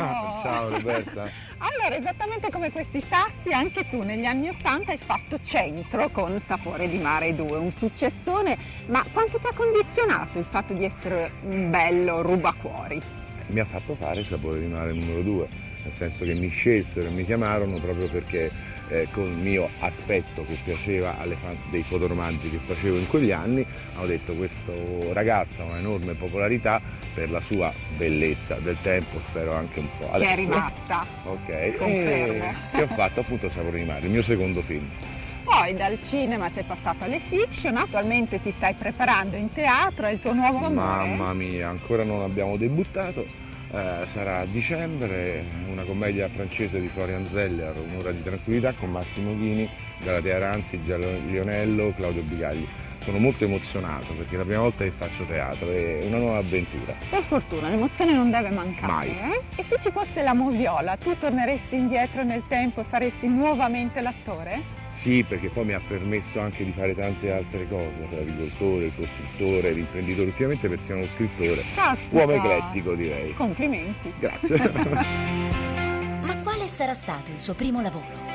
Ciao Roberta. Allora, esattamente come questi sassi, anche tu negli anni Ottanta hai fatto centro con Sapore di Mare 2, un successone, ma quanto ti ha condizionato il fatto di essere un bello rubacuori? Mi ha fatto fare Sapore di Mare numero 2, nel senso che mi scelsero e mi chiamarono proprio perché eh, con il mio aspetto che piaceva alle fans dei fotoromanzi che facevo in quegli anni, hanno detto questo ragazzo ha un'enorme popolarità per la sua bellezza del tempo, spero anche un po' adesso. Che è rimasta. Ok, Confermo. e che ho fatto appunto Sapore di Mare, il mio secondo film. Poi dal cinema sei passato alle fiction, attualmente ti stai preparando in teatro, è il tuo nuovo amore. Mamma mia, ancora non abbiamo debuttato, eh, sarà a dicembre, una commedia francese di Florian Zeller, un'ora di tranquillità con Massimo Ghini, Galatea Ranzi, Giallo Lionello, Claudio Bigagli. Sono molto emozionato perché è la prima volta che faccio teatro, è una nuova avventura. Per fortuna, l'emozione non deve mancare. Mai. eh? E se ci fosse la moviola, tu torneresti indietro nel tempo e faresti nuovamente l'attore? Sì, perché poi mi ha permesso anche di fare tante altre cose, l'agricoltore, il costruttore, l'imprenditore, ultimamente persino lo scrittore. Caspita. Uomo eclettico direi. Complimenti. Grazie. Ma quale sarà stato il suo primo lavoro?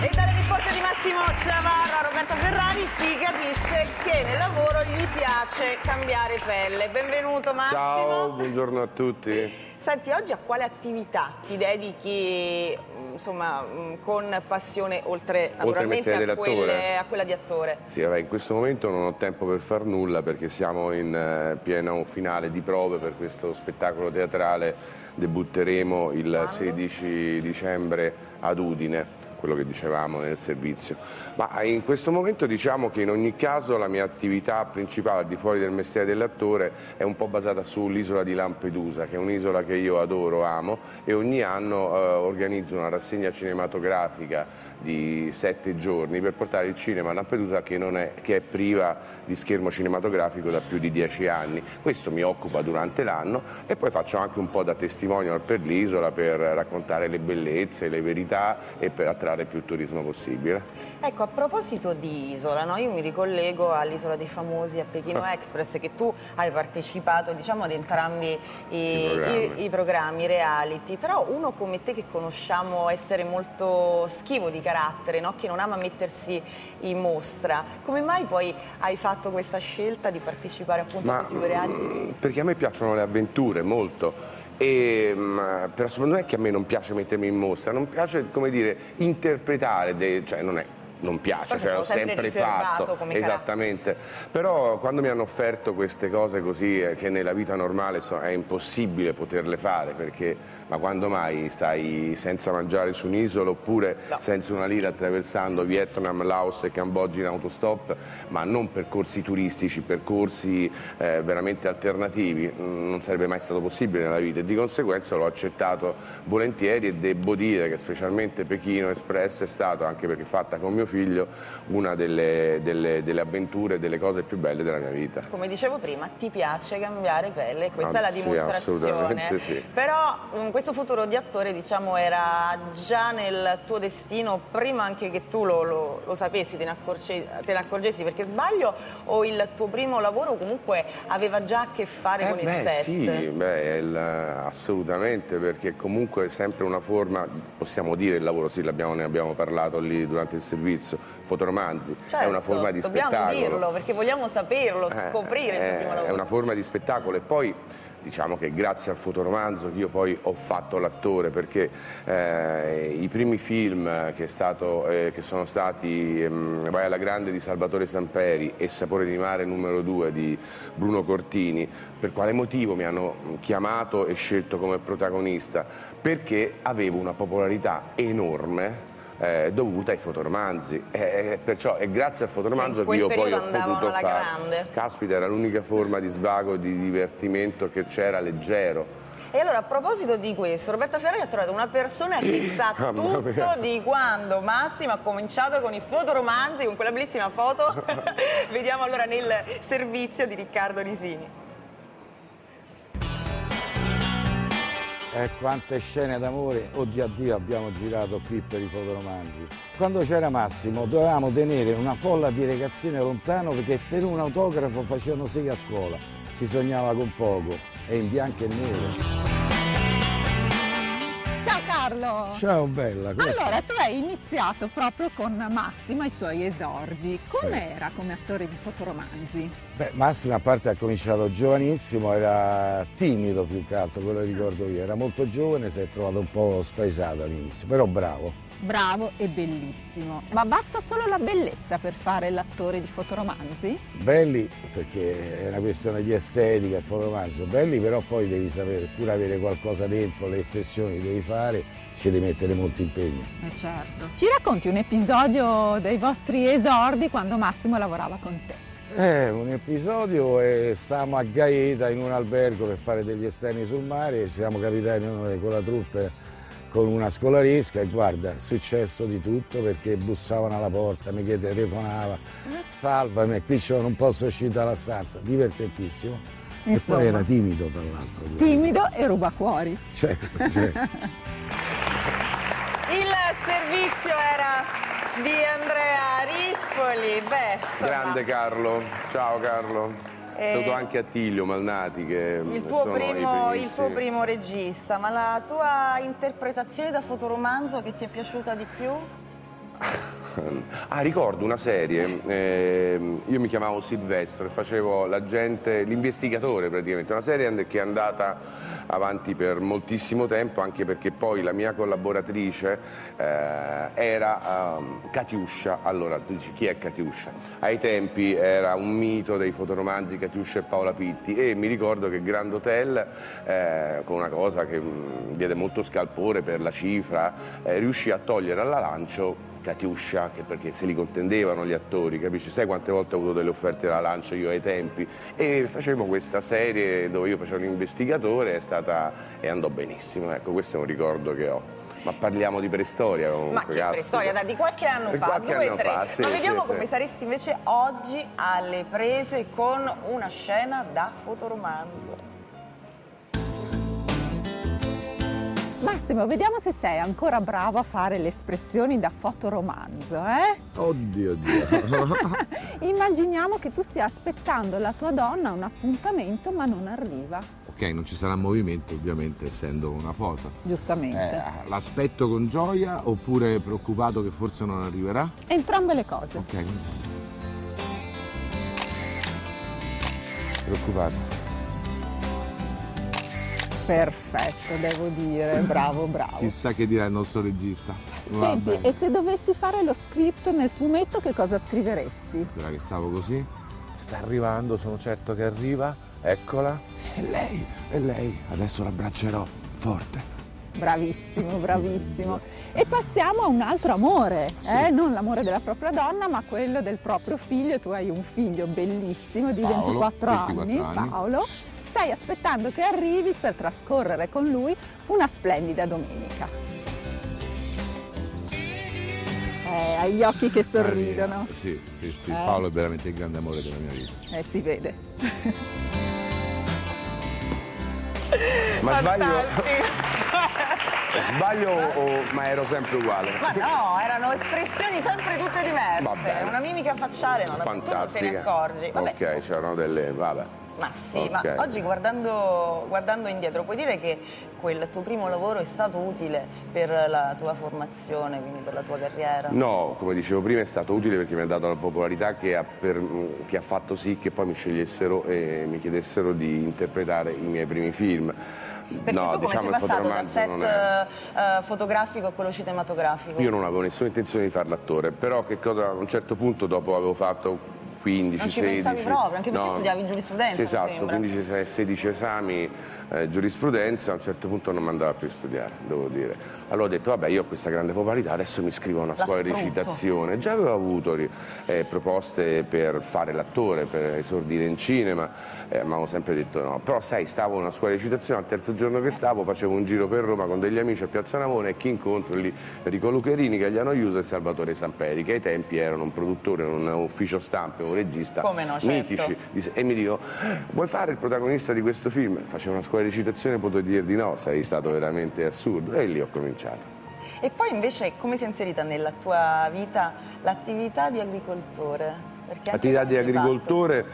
E dalle risposte di Massimo Ciavarra a Roberta Ferrari si capisce che nel lavoro gli piace cambiare pelle. Benvenuto Massimo. Ciao, buongiorno a tutti. Senti, oggi a quale attività ti dedichi mh, insomma, mh, con passione oltre naturalmente mestiere a, quelle- a quella di attore? Sì, vabbè, in questo momento non ho tempo per far nulla perché siamo in eh, pieno finale di prove per questo spettacolo teatrale. Debutteremo il Quando? 16 dicembre ad Udine, quello che dicevamo nel servizio. Ma in questo momento diciamo che in ogni caso la mia attività principale al di fuori del mestiere dell'attore è un po' basata sull'isola di Lampedusa, che è un'isola che io adoro, amo e ogni anno eh, organizzo una rassegna cinematografica di sette giorni per portare il cinema a Lampedusa che, è, che è priva di schermo cinematografico da più di dieci anni. Questo mi occupa durante l'anno e poi faccio anche un po' da testimonial per l'isola per raccontare le bellezze, le verità e per attrarre più turismo possibile. Ecco, a proposito di isola, no? io mi ricollego all'isola dei famosi, a Pechino Ah. Express, che tu hai partecipato diciamo, ad entrambi i, I programmi. i- i programmi, reality, però uno come te che conosciamo essere molto schivo di carattere, no? che non ama mettersi in mostra, come mai poi hai fatto questa scelta di partecipare appunto a questi reality? mm, perché a me piacciono le avventure molto. E, mm, però non è che a me non piace mettermi in mostra, non piace come dire interpretare, dei- cioè non è non piace, cioè l'ho sempre sempre fatto. come carattere. esattamente. Però quando mi hanno offerto queste cose così eh, che nella vita normale so- è impossibile poterle fare perché ma quando mai stai senza mangiare su un'isola oppure senza una lira attraversando Vietnam, Laos e Cambogia in autostop ma non percorsi turistici, percorsi eh, veramente alternativi Mm, non sarebbe mai stato possibile nella vita. E di conseguenza l'ho accettato volentieri e devo dire che specialmente Pechino Express è stato, anche perché fatta con mio figlio, una delle, delle- delle avventure, delle cose più belle della mia vita. Come dicevo prima, ti piace cambiare pelle, questa Ah, è la sì, dimostrazione. assolutamente sì. Però mh, questo futuro di attore, diciamo, era già nel tuo destino prima anche che tu lo, lo- lo sapessi, te ne, accorge- te ne accorgessi, perché sbaglio o il tuo primo lavoro comunque aveva già a che fare Eh con il beh, set? Sì, beh, il- assolutamente, perché comunque è sempre una forma, possiamo dire il lavoro, sì, ne abbiamo parlato lì durante il servizio, fotoromanzi, è Certo, una forma di dobbiamo spettacolo. dirlo perché vogliamo saperlo, Eh, scoprire il tuo è- primo lavoro. È una forma di spettacolo e poi diciamo che grazie al fotoromanzo che io poi ho fatto l'attore perché eh, i primi film che, è stato, eh, che sono stati ehm, Vai alla grande di Salvatore Samperi e Sapore di mare numero 2 di Bruno Cortini, per quale motivo mi hanno chiamato e scelto come protagonista? Perché avevo una popolarità enorme eh, dovuta ai fotoromanzi. Eh, perciò è grazie al fotoromanzo Che io poi ho potuto fare. grande. Caspita, era l'unica forma di svago e di divertimento che c'era leggero. E allora a proposito di questo, Roberta Ferrari ha trovato una persona che sa tutto di quando Massimo ha cominciato con i fotoromanzi, con quella bellissima foto. Vediamo allora nel servizio di Riccardo Risini. E quante scene d'amore, oddio a Dio, abbiamo girato qui per i fotoromanzi. Quando c'era Massimo dovevamo tenere una folla di ragazzine lontano perché per un autografo facevano sei a scuola. Si sognava con poco e in bianco e nero. Ciao Carlo! Ciao bella, come stai? Allora, tu hai iniziato proprio con Massimo ai suoi esordi. Com'era come attore di fotoromanzi? Beh, Massimo a parte ha cominciato giovanissimo, era timido più che altro, quello che ricordo io. Era molto giovane, si è trovato un po' spaesato all'inizio, però bravo. Bravo e bellissimo. Ma basta solo la bellezza per fare l'attore di fotoromanzi? Belli perché è una questione di estetica, il fotoromanzo, belli però poi devi sapere pure avere qualcosa dentro, le espressioni che devi fare, ci devi mettere molto impegno. Eh certo. Ci racconti un episodio dei vostri esordi quando Massimo lavorava con te? Eh, un episodio e stavamo a Gaeta in un albergo per fare degli esterni sul mare e siamo capitati noi con la troupe con una scolaresca e guarda, è successo di tutto perché bussavano alla porta, mi telefonava, salvami, qui non posso uscire dalla stanza, divertentissimo. Insomma. E poi era timido tra l'altro. Timido e rubacuori. Certo, certo. Il servizio era di Andrea Rispoli. Beh, insomma, Grande Carlo, ciao Carlo. Eh, Saluto anche Attilio Malnati che il tuo, sono i primo, il tuo primo regista, ma la tua interpretazione da fotoromanzo che ti è piaciuta di più? Ah, ricordo una serie, ehm, io mi chiamavo Silvestro e facevo l'agente, l'investigatore praticamente, una serie che è andata avanti per moltissimo tempo anche perché poi la mia collaboratrice eh, era ehm, Katiuscia, allora tu dici chi è Katiuscia? Ai tempi era un mito dei fotoromanzi Katiuscia e Paola Pitti e mi ricordo che Grand Hotel, eh, con una cosa che mh, diede molto scalpore per la cifra, eh, riuscì a togliere alla lancio Katiuscia, che perché se li contendevano gli attori, capisci? Sai quante volte ho avuto delle offerte da lancio io ai tempi? E facevamo questa serie dove io facevo l'investigatore è stata, e andò benissimo, ecco, questo è un ricordo che ho. Ma parliamo di preistoria comunque. Ma che caspita. storia, dai, di qualche anno fa, qualche due anno tre. fa, sì, Ma sì, vediamo sì. come saresti invece oggi alle prese con una scena da fotoromanzo. Massimo, vediamo se sei ancora bravo a fare le espressioni da fotoromanzo, eh? Oddio, oddio. Immaginiamo che tu stia aspettando la tua donna a un appuntamento ma non arriva, ok, non ci sarà movimento ovviamente essendo una foto. giustamente. Eh, l'aspetto con gioia oppure preoccupato che forse non arriverà? Entrambe le cose. Ok. Preoccupato. Perfetto, devo dire, bravo, bravo. Chissà che dirà il nostro regista. Senti, e se dovessi fare lo script nel fumetto che cosa scriveresti? Ora che stavo così. Sta arrivando, sono certo che arriva. Eccola. È lei, è lei. Adesso l'abbraccerò forte. Bravissimo, bravissimo. E passiamo a un altro amore, eh? non l'amore della propria donna, ma quello del proprio figlio. Tu hai un figlio bellissimo di Paolo, 24, 24 anni, anni. Paolo. Stai aspettando che arrivi per trascorrere con lui una splendida domenica. Eh, hai gli occhi che sorridono. Sì, sì, sì. Eh? Paolo è veramente il grande amore della mia vita. Eh, si vede. Ma sbaglio, Fantastico. sbaglio o, ma ero sempre uguale? Ma no, erano espressioni sempre tutte diverse. Una mimica facciale, no, tu non te ne accorgi. Vabbè, Ok, c'erano delle. vabbè. Ma sì, Ok. ma oggi guardando, guardando indietro, puoi dire che quel tuo primo lavoro è stato utile per la tua formazione, quindi per la tua carriera? No, come dicevo prima è stato utile perché mi ha dato la popolarità che ha, per- che ha fatto sì che poi mi scegliessero e mi chiedessero di interpretare i miei primi film. Perché no, tu come diciamo sei il passato dal set è... eh, fotografico a quello cinematografico? Io non avevo nessuna intenzione di fare l'attore, però che cosa, a un certo punto dopo avevo fatto 15, Non ci 16... pensavi proprio, anche perché studiavi giurisprudenza, Sì, esatto, sembra. 15, 16 esami, eh, giurisprudenza, a un certo punto non mi andava più a studiare, devo dire. Allora ho detto, vabbè, io ho questa grande popolarità, adesso mi iscrivo a una La scuola di recitazione. Già avevo avuto eh, proposte per fare l'attore, per esordire in cinema, eh, ma avevo sempre detto no. Però sai, stavo in una scuola di recitazione, al terzo giorno che stavo facevo un giro per Roma con degli amici a Piazza Navona e chi incontro lì? Enrico Lucherini, Gagliano Iuso e Salvatore Samperi, che ai tempi erano un produttore, un ufficio stampa, un regista no, certo. mitici e mi dico vuoi fare il protagonista di questo film? Facevo una scuola di recitazione potevo dire di no, sei stato veramente assurdo e lì ho cominciato. E poi invece come si è inserita nella tua vita l'attività di agricoltore? Perché anche Attività di hai fatto. agricoltore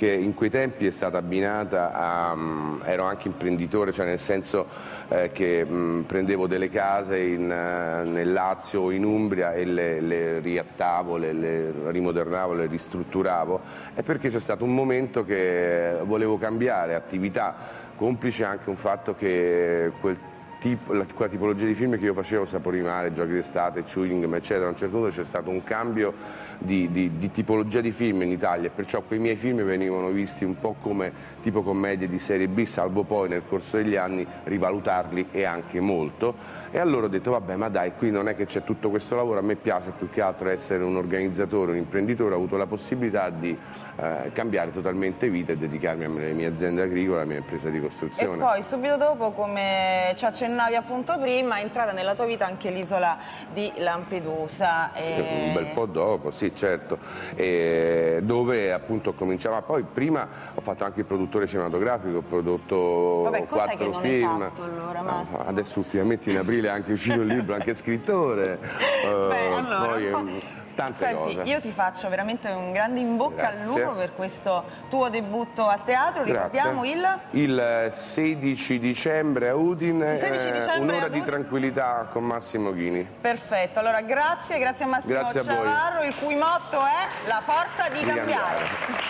che in quei tempi è stata abbinata a... mm, ero anche imprenditore, cioè nel senso eh, che mm, prendevo delle case in, eh, nel Lazio o in Umbria e le, le riattavo, le, le rimodernavo, le ristrutturavo e perché c'è stato un momento che volevo cambiare attività, complice anche un fatto che quel tipo- la- quella tipologia di film che io facevo, Sapori Mare, Giochi d'estate, Chewing, eccetera, a un certo punto c'è stato un cambio di, di- di tipologia di film in Italia e perciò quei miei film venivano visti un po' come tipo commedie di serie B, salvo poi nel corso degli anni rivalutarli e anche molto. E allora ho detto vabbè ma dai, qui non è che c'è tutto questo lavoro, a me piace più che altro essere un organizzatore, un imprenditore, ho avuto la possibilità di eh, cambiare totalmente vita e dedicarmi alle mie aziende agricole, alla mia impresa di E costruzione. poi subito dopo, come ci accennavi appunto prima, è entrata nella tua vita anche l'isola di Lampedusa. Sì, e- un bel po' dopo, sì certo, E dove appunto cominciava, poi prima ho fatto anche il produttore cinematografico, ho prodotto Vabbè, quattro film. fatto allora, Ah, Massimo? Adesso ultimamente in aprile è anche uscito il libro, anche scrittore, Eh, Beh, allora, poi tante Senti, cose. io ti faccio veramente un grande in bocca al Grazie. lupo per questo tuo debutto a teatro. Ricordiamo Grazie. il Il 16 dicembre a Udine, Il 16 eh, dicembre un'ora di tranquillità con Massimo Ghini. Perfetto, allora grazie, grazie a Massimo Grazie a. Ciavarro, il cui motto è la forza di, Di cambiare. cambiare.